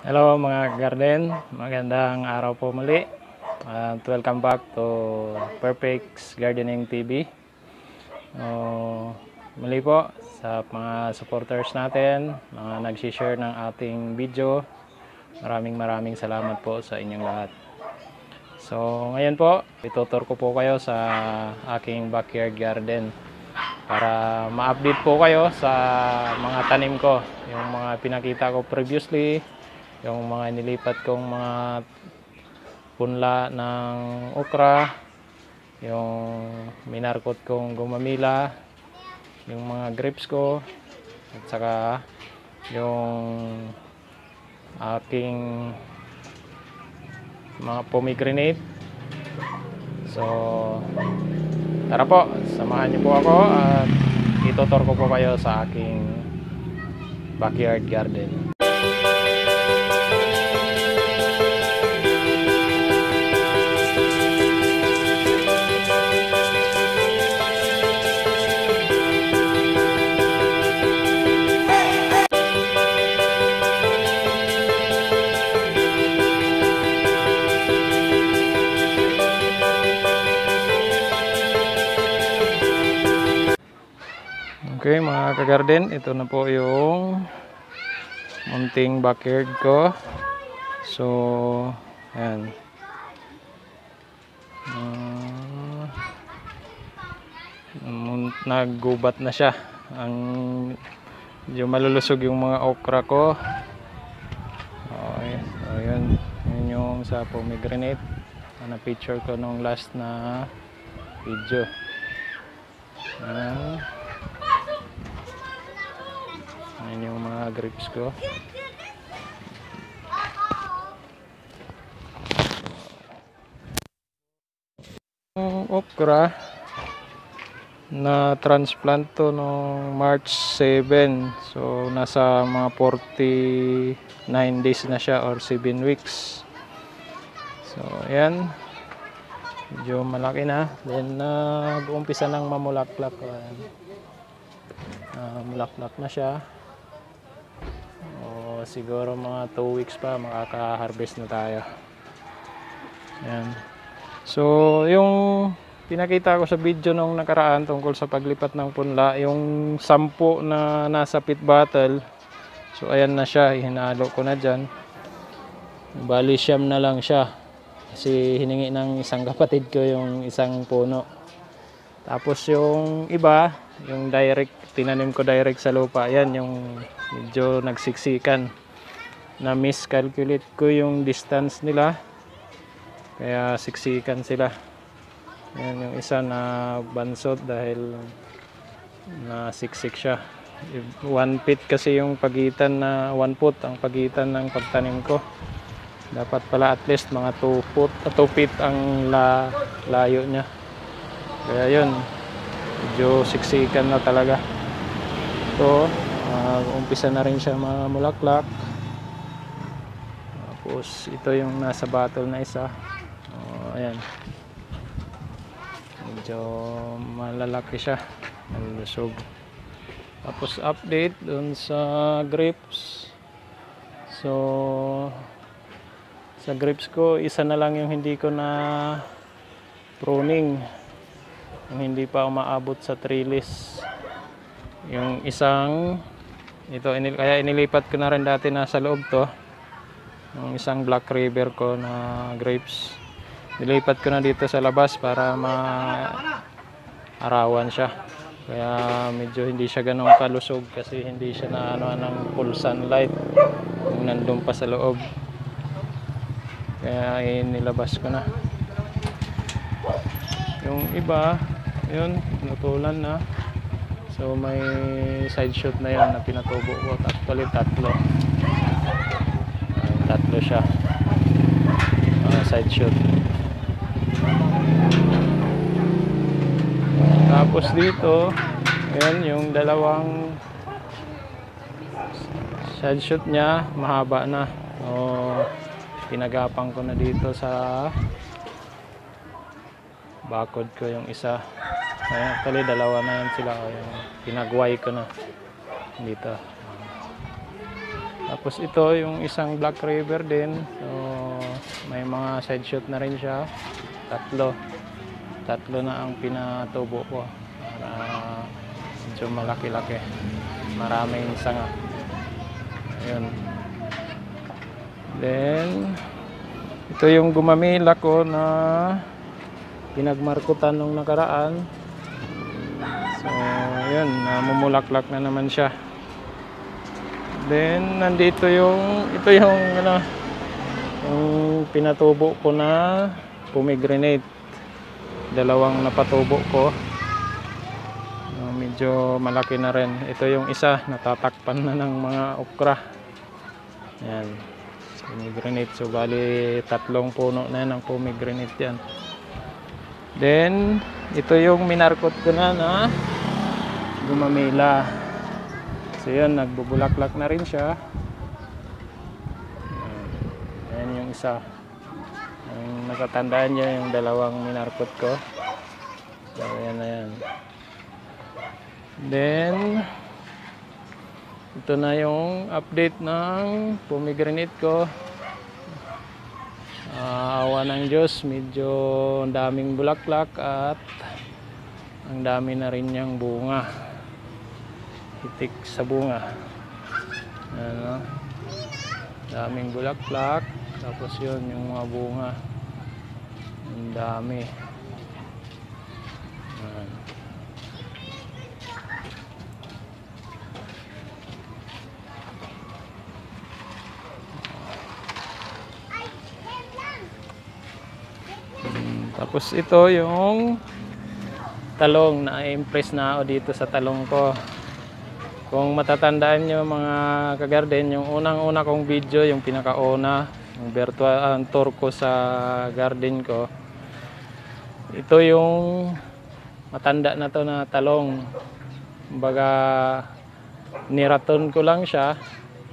Hello mga garden, magandang araw po muli. At welcome back to Perfect Gardening TV. Oh, muli po sa mga supporters natin, mga nag-share ng ating video. Maraming maraming salamat po sa inyong lahat. So ngayon po, itutur ko po kayo sa aking backyard garden para ma-update po kayo sa mga tanim ko. Yung mga pinakita ko previously, yung mga nilipat kong mga punla ng okra, yung minarkot kong gumamila, yung mga grapes ko, at saka yung aking mga pomegranate. So, tara po, samahan niyo po ako at itutor ko po kayo sa aking backyard garden. Okay mga kagarden, ito na po yung munting backyard ko. So, ayan. Uh, mun- naggubat na siya. Ang medyo malulusog yung mga okra ko. Okay, so yun. Yun yung sa pomegranate. Na picture ko nung last na video. Ayan. Ayan yung mga grapes ko. Okra na transplant to noong March 7. So nasa mga 49 days na siya or 7 weeks. So ayan. Medyo malaki na. Then nag-uumpisa ng mamulaklak. Ayan. Ah, mulaklak na siya. Siguro mga 2 weeks pa makaka-harvest na tayo. Ayan. So, yung pinakita ko sa video nung nakaraan tungkol sa paglipat ng punla, yung sampu na nasa pit bottle. So, ayan na siya. Hinalo ko na dyan. Bali, siyam na lang siya. Kasi hiningi ng isang kapatid ko yung isang puno. Tapos yung iba, yung direct, tinanim ko direct sa lupa. Yan, yung medyo nagsiksikan. Na miscalculate ko yung distance nila. Kaya siksikan sila. Yan, yung isa na bansot dahil na siksik siya. One feet kasi yung pagitan na one foot ang pagitan ng pagtanim ko. Dapat pala at least mga 2 foot, 2 feet ang la, layo niya. Kaya yun, medyo siksikan na talaga. So, uh, umpisa na rin siya mga mulaklak. Tapos, ito yung nasa bottle na isa. Oh, ayan. Medyo malalaki siya. Malusog. Tapos, update dun sa grapes. So, sa grapes ko, isa na lang yung hindi ko na pruning yung hindi pa umaabot sa trellis yung isang ito inil, kaya inilipat ko na rin dati nasa loob to. Yung isang black river ko na grapes. Nilipat ko na dito sa labas para ma arawan siya. Kaya medyo hindi siya ganong kalusog kasi hindi siya na ano ng full sunlight. Yung nandun pa sa loob. Kaya inilabas ko na. Yung iba yun natulan na so may side shoot na yun na pinatubo ko. Actually tatlo. Tatlo siya. Mga side shoot. Tapos dito ayan yung dalawang side shoot nya mahaba na. So pinagapang ko na dito sa bakod ko yung isa Ayan, actually dalawa na yan sila. Yung pinagway ko na dito. Tapos ito yung isang Black River din. So may mga side shoot na rin siya. Tatlo. Tatlo na ang pinatubo ko. Para medyo malaki-laki. Maraming sanga. Ayun. Then ito yung gumamila ko na pinagmarkutan nung nakaraan. So, yun, namumulaklak na naman siya. Then, nandito yung, ito yung, ano, yung pinatubo ko na pomegranate. Dalawang napatubo ko. Uh, medyo malaki na rin. Ito yung isa, natatakpan na ng mga okra. Yan. Pomegranate. So, bali, tatlong puno na ng pomegranate yan. Then, ito yung minarkot ko na na gumamila. So, yun, nagbubulaklak na rin siya. Ayan yung isa. Ang natatandaan niya yung dalawang minarkot ko. So, ayan na yan. Then, ito na yung update ng pomegranate ko. Ah, awa ng Diyos, medyo daming bulaklak at ang dami na rin niyang bunga. Hitik sa bunga. Ano? Daming bulaklak. Tapos yun, yung mga bunga. Ang dami. Ayan. Tapos ito yung talong na impress na ako dito sa talong ko. Kung matatandaan nyo mga kagarden, yung unang-una kong video, yung pinakauna, yung virtual ang tour ko sa garden ko. Ito yung matanda na to na talong. Kumbaga niraton ko lang siya.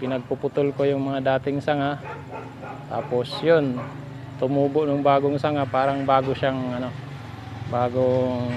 Pinagpuputol ko yung mga dating sanga. Tapos yun, tumubo ng bagong sanga parang bago siyang ano bagong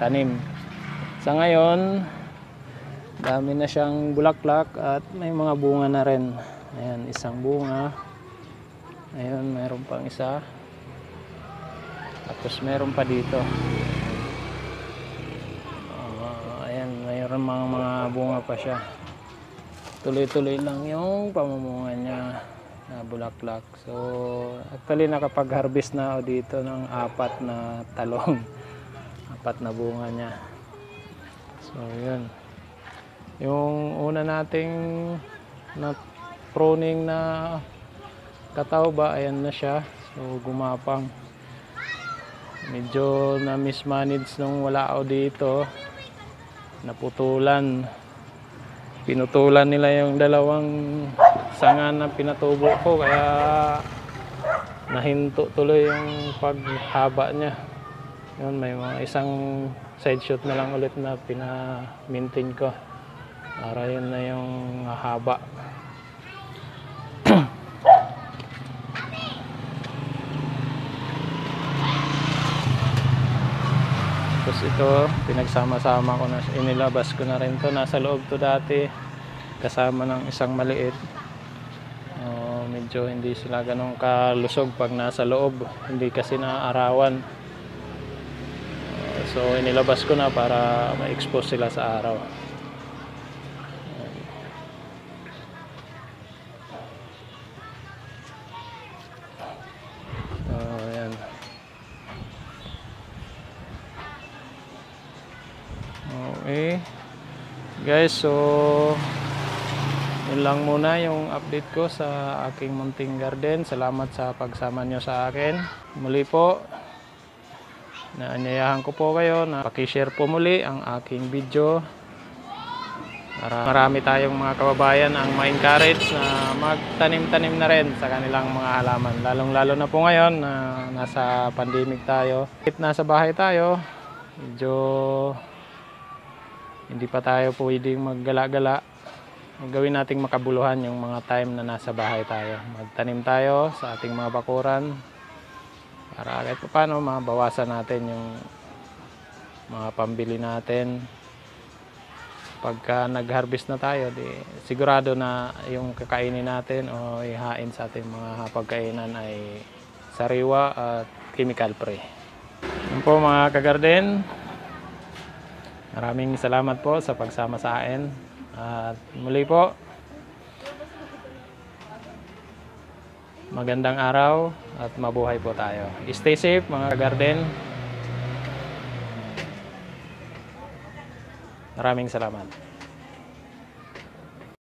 tanim sa ngayon dami na siyang bulaklak at may mga bunga na rin ayan isang bunga ayun meron pang isa tapos meron pa dito Ah, ayan mayroon mga mga bunga pa siya tuloy-tuloy lang yung pamumunga niya na bulaklak. So, actually nakapag-harvest na ako dito ng apat na talong. apat na bunga niya. So, yun. Yung una nating na pruning na katawba, ayan na siya. So, gumapang. Medyo na mismanage nung wala ako dito. Naputulan pinutulan nila yung dalawang sanga na pinatubo ko kaya nahinto tuloy yung paghaba niya yun may mga isang side shot na lang ulit na pina-maintain ko para yun na yung haba Tapos ito, pinagsama-sama ko na, inilabas ko na rin to. Nasa loob to dati, kasama ng isang maliit. Oh, medyo hindi sila ganun kalusog pag nasa loob. Hindi kasi naaarawan. Oh, so inilabas ko na para ma-expose sila sa araw. Guys, so yun lang muna yung update ko sa aking munting garden. Salamat sa pagsama nyo sa akin. Muli po, naanyayahan ko po kayo na pakishare po muli ang aking video. Para marami tayong mga kababayan ang ma-encourage na magtanim-tanim na rin sa kanilang mga halaman. Lalong-lalo na po ngayon na nasa pandemic tayo. Kahit nasa bahay tayo, medyo hindi pa tayo pwedeng maggala-gala. Gawin nating makabuluhan yung mga time na nasa bahay tayo. Magtanim tayo sa ating mga bakuran para kahit pa paano mabawasan natin yung mga pambili natin pagka nag-harvest na tayo, di sigurado na yung kakainin natin o ihain sa ating mga pagkainan ay sariwa at chemical free. Yun po mga kagarden, maraming salamat po sa pagsama sa akin. At muli po, magandang araw at mabuhay po tayo. Stay safe mga kagarden. Maraming salamat.